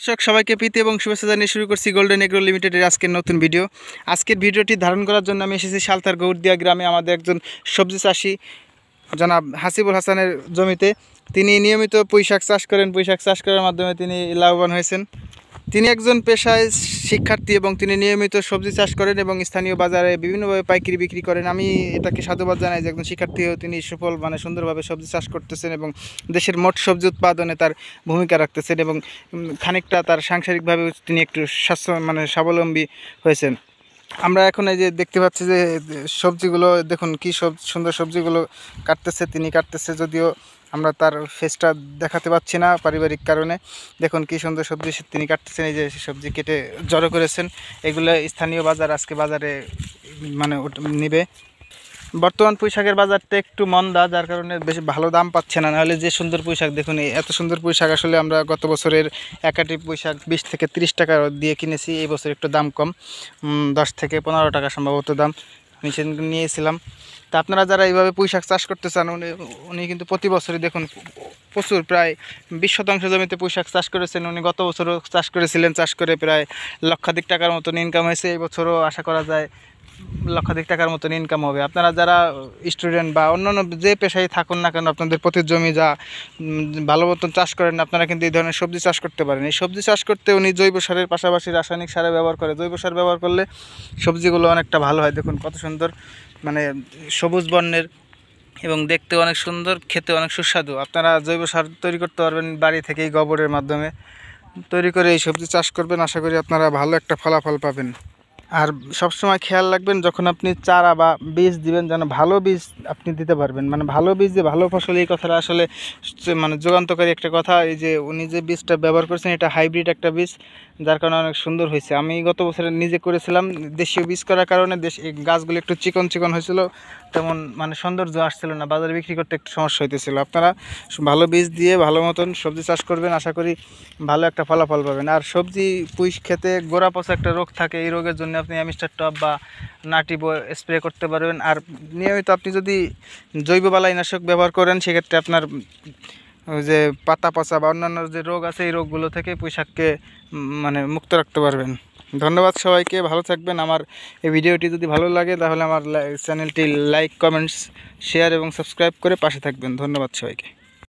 দর্শক সবাইকে প্রীতি এবং শুভেচ্ছা জানিয়ে শুরু করছি গোল্ডেন এগ্রো লিমিটেডের আজকের নতুন ভিডিও আজকের ভিডিওটি ধারণ করার জন্য আমি এসেছি সালতার গৌরদিয়া গ্রামে, আমাদের একজন সবজি চাষি জনাব হাসিবুল হাসানের জমিতে। তিনি নিয়মিত পুঁইশাক চাষ করেন। পুঁইশাক চাষ করার মাধ্যমে তিনি লাভবান হয়েছেন। তিনি একজন পেশায় শিক্ষার্থী এবং তিনি নিয়মিত সবজি চাষ করেন এবং স্থানীয় বাজারে বিভিন্নভাবে পাইকারি বিক্রি করেন। আমি এটাকে সাধুবাদ জানাই যে একজন শিক্ষার্থীও তিনি সুফল মানে সুন্দরভাবে সবজি চাষ করতেছেন এবং দেশের মোট সবজি উৎপাদনে তার ভূমিকা রাখতেছেন এবং খানিকটা তার সাংসারিকভাবে তিনি একটু স্বাস্থ্য মানে স্বাবলম্বী হয়েছেন। আমরা এখন এই যে দেখতে পাচ্ছি যে সবজিগুলো, দেখুন কি সব, সুন্দর সবজিগুলো কাটতেছে, তিনি কাটতেছে, যদিও আমরা তার ফেসটা দেখাতে পাচ্ছি না পারিবারিক কারণে। দেখুন কি সুন্দর সবজি তিনি কাটতেছেন, এই যে সবজি কেটে জড়ো করেছেন। এগুলো স্থানীয় বাজার, আজকে বাজারে মানে নেবে। বর্তমান পুঁইশাকের বাজারটা একটু মন্দা, যার কারণে বেশি ভালো দাম পাচ্ছে না। নাহলে যে সুন্দর পুঁইশাক, দেখুন এত সুন্দর পুঁইশাক আসলে আমরা গত বছরের একাটি পুঁইশাক বিশ থেকে তিরিশ টাকা দিয়ে কিনেছি, এই বছর একটু দাম কম দশ থেকে পনেরো টাকা সম্ভবত দাম সেদিন নিয়েছিলাম। তা আপনারা যারা এইভাবে পুঁইশাক চাষ করতে চান, উনি উনি কিন্তু প্রতি বছরই দেখুন, প্রচুর, প্রায় বিশ শতাংশ জমিতে পুঁইশাক চাষ করেছেন। উনি গত বছরও চাষ করেছিলেন, চাষ করে প্রায় লক্ষাধিক টাকার মতন ইনকাম হয়েছে। এই বছরও আশা করা যায় লক্ষাধিক টাকার মতন ইনকাম হবে। আপনারা যারা স্টুডেন্ট বা অন্যান্য যে পেশায় থাকুন না কেন, আপনাদের প্রতি জমি যা ভালো মতন চাষ করেন, আপনারা কিন্তু এই ধরনের সবজি চাষ করতে পারেন। এই সবজি চাষ করতে উনি জৈব সারের পাশাপাশি রাসায়নিক সারে ব্যবহার করে। জৈব সার ব্যবহার করলে সবজিগুলো অনেকটা ভালো হয়। দেখুন কত সুন্দর মানে সবুজ বর্ণের এবং দেখতে অনেক সুন্দর, খেতে অনেক সুস্বাদু। আপনারা জৈব সার তৈরি করতে পারবেন বাড়ি থেকেই গোবরের মাধ্যমে। তৈরি করে এই সবজি চাষ করবেন। আশা করি আপনারা ভালো একটা ফলাফল পাবেন। আর সবসময় খেয়াল রাখবেন যখন আপনি চারা বা বীজ দিবেন যেন ভালো বীজ আপনি দিতে পারবেন। মানে ভালো বীজ যে ভালো ফসল, এই কথাটা আসলে মানে যুগান্তকারী একটা কথা, এই যে উনি যে বীজটা ব্যবহার করেছেন এটা হাইব্রিড একটা বীজ, যার কারণে অনেক সুন্দর হয়েছে। আমি গত বছরে নিজে করেছিলাম, দেশীয় বীজ করার কারণে দেশ গাছগুলো একটু চিকন চিকন হয়েছিল, তেমন মানে সৌন্দর্য আসছিল না, বাজারে বিক্রি করতে একটু সমস্যা হইতেছিল। আপনারা ভালো বীজ দিয়ে ভালো মতন সবজি চাষ করবেন, আশা করি ভালো একটা ফলাফল পাবেন। আর সবজি পুঁই খেতে গোড়া পচা একটা রোগ থাকে, এই রোগের জন্য আপনি অ্যামিস্টার টপ বা নাটিবো স্প্রে করতে পারবেন। আর নিয়মিত আপনি যদি জৈব বালাইনাশক ব্যবহার করেন সেক্ষেত্রে আপনার যে পাতা পচা বা অন্যান্য যে রোগ আছে এই রোগগুলো থেকে পুঁইশাককে উম, মানে মুক্ত রাখতে পারবেন। ধন্যবাদ সবাইকে ভালো থাকবেন। আমার এই ভিডিওটি যদি ভালো লাগে তাহলে আমার চ্যানেলটি লাইক কমেন্টস শেয়ার এবং সাবস্ক্রাইব করে পাশে থাকবেন। ধন্যবাদ সবাইকে।